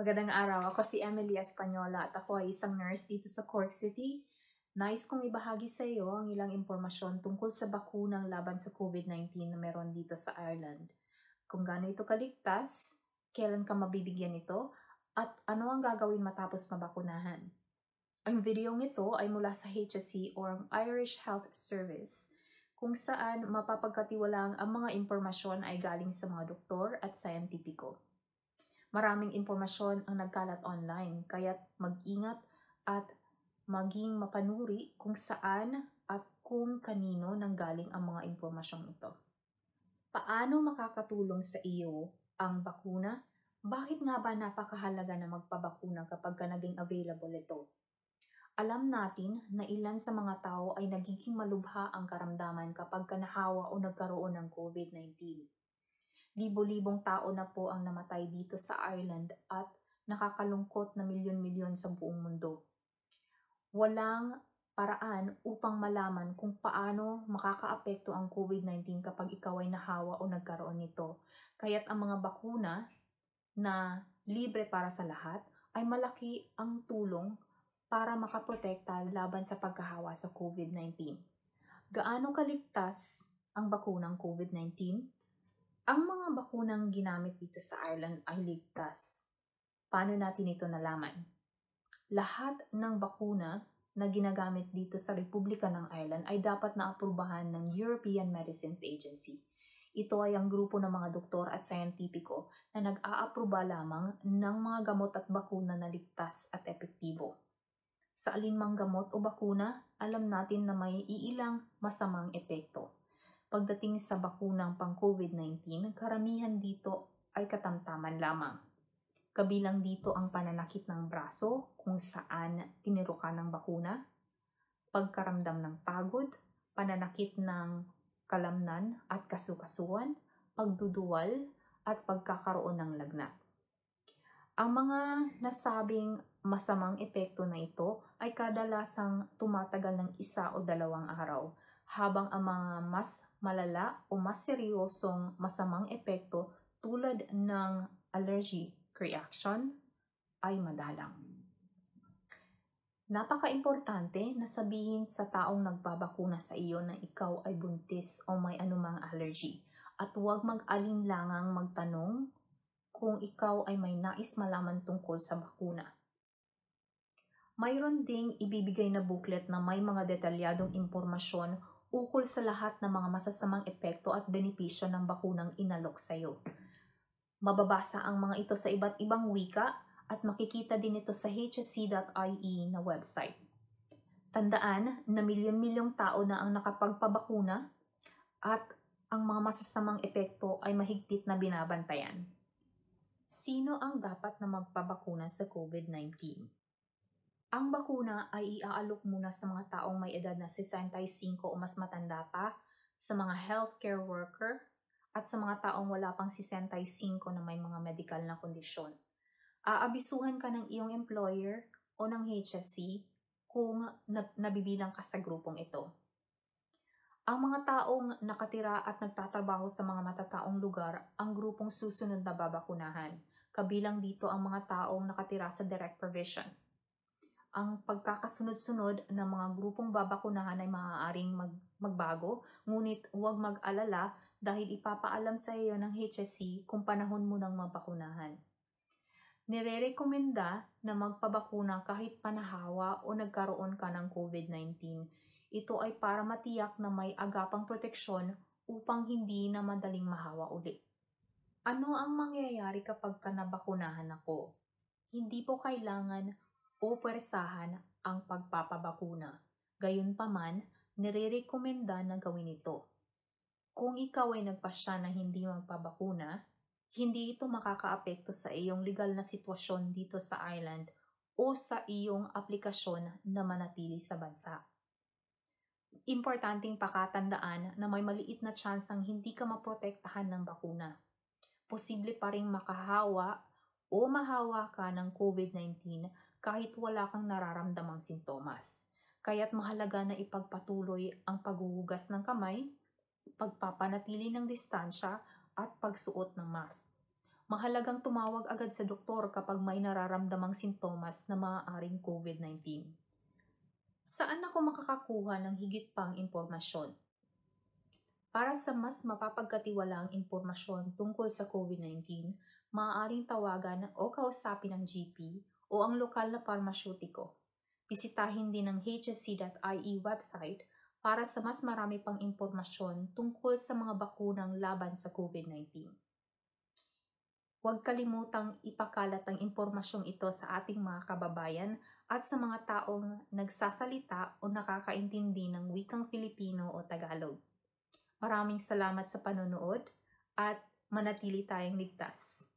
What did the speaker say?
Magandang araw. Ako si Emily Espanola at ako ay isang nurse dito sa Cork City. Nais kong ibahagi sa iyo ang ilang impormasyon tungkol sa bakunang laban sa COVID-19 na meron dito sa Ireland. Kung gaano ito kaligtas, kailan ka mabibigyan ito, at ano ang gagawin matapos mabakunahan. Ang videong ito ay mula sa HSC or Irish Health Service kung saan mapapagkatiwalang ang mga impormasyon ay galing sa mga doktor at sayantipiko. Maraming impormasyon ang nagkalat online, kaya't mag-ingat at maging mapanuri kung saan at kung kanino nanggaling ang mga impormasyong ito. Paano makakatulong sa iyo ang bakuna? Bakit nga ba napakahalaga na magpabakuna kapag ka naging available ito? Alam natin na ilan sa mga tao ay nagiging malubha ang karamdaman kapag ka nahawa o nagkaroon ng COVID-19 Libo-libong tao na po ang namatay dito sa Ireland at nakakalungkot na milyon-milyon sa buong mundo. Walang paraan upang malaman kung paano makakaapekto ang COVID-19 kapag ikaw ay nahawa o nagkaroon nito. Kaya't ang mga bakuna na libre para sa lahat ay malaki ang tulong para makaprotekta laban sa pagkahawa sa COVID-19. Gaano kaligtas ang bakunang COVID-19? Ang mga bakunang ginamit dito sa Ireland ay ligtas. Paano natin ito nalaman? Lahat ng bakuna na ginagamit dito sa Republika ng Ireland ay dapat na aprubahan ng European Medicines Agency. Ito ay ang grupo ng mga doktor at sayantipiko na nag-aapruba lamang ng mga gamot at bakuna na ligtas at epektibo. Sa alinmang gamot o bakuna, alam natin na may iilang masamang epekto. Pagdating sa bakunang pang COVID-19, karamihan dito ay katamtaman lamang. Kabilang dito ang pananakit ng braso kung saan tinirukan ng bakuna, pagkaramdam ng pagod, pananakit ng kalamnan at kasukasuan, pagduduwal, at pagkakaroon ng lagnat. Ang mga nasabing masamang epekto na ito ay kadalasang tumatagal ng isa o dalawang araw habang ang mga mas malala o mas seryosong masamang epekto tulad ng allergy reaction ay madalang. Napaka-importante na sabihin sa taong nagbabakuna sa iyo na ikaw ay buntis o may anumang allergy at huwag mag-alinlangang magtanong kung ikaw ay may nais malaman tungkol sa bakuna. Mayroon ding ibibigay na booklet na may mga detalyadong impormasyon ukol sa lahat ng mga masasamang epekto at benepisyo ng bakunang inalok sa iyo. Mababasa ang mga ito sa iba't ibang wika at makikita din ito sa hsc.ie na website. Tandaan na milyon-milyong tao na ang nakapagpabakuna at ang mga masasamang epekto ay mahigpit na binabantayan. Sino ang dapat na magpabakuna sa COVID-19? Ang bakuna ay iaalok muna sa mga taong may edad na 65 o mas matanda pa, sa mga healthcare worker, at sa mga taong wala pang 65 na may mga medical na kondisyon. Aabisuhan ka ng iyong employer o ng HSC kung nabibilang ka sa grupong ito. Ang mga taong nakatira at nagtatrabaho sa mga matataong lugar ang grupong susunod na babakunahan. Kabilang dito ang mga taong nakatira sa direct provision ang pagkakasunod-sunod ng mga grupong babakunahan ay maaaring mag, magbago, ngunit huwag mag-alala dahil ipapaalam sa iyo ng HSC kung panahon mo nang mabakunahan. Nire-rekomenda na magpabakuna kahit panahawa o nagkaroon ka ng COVID-19. Ito ay para matiyak na may agapang proteksyon upang hindi na madaling mahawa uli. Ano ang mangyayari kapag ka nabakunahan ako? Hindi po kailangan o pwersahan ang pagpapabakuna. Gayunpaman, nirerekomenda na gawin ito. Kung ikaw ay nagpasya na hindi magpabakuna, hindi ito makakaapekto sa iyong legal na sitwasyon dito sa Ireland o sa iyong aplikasyon na manatili sa bansa. Importanteng pakatandaan na may maliit na tsansang hindi ka maprotektahan ng bakuna. Posible pa rin makahawa o mahawa ka ng COVID-19 kahit wala kang nararamdamang sintomas. Kaya't mahalaga na ipagpatuloy ang paghuhugas ng kamay, pagpapanatili ng distansya, at pagsuot ng mask. Mahalagang tumawag agad sa doktor kapag may nararamdamang sintomas na maaaring COVID-19. Saan ako makakakuha ng higit pang impormasyon? Para sa mas mapapagkatiwalaang impormasyon tungkol sa COVID-19, maaaring tawagan o kausapin ang GP o ang lokal na parmasyutiko. Bisitahin din ang hsc.ie website para sa mas marami pang impormasyon tungkol sa mga bakunang laban sa COVID-19. Huwag kalimutang ipakalat ang impormasyong ito sa ating mga kababayan at sa mga taong nagsasalita o nakakaintindi ng wikang Filipino o Tagalog. Maraming salamat sa panonood at manatili tayong ligtas.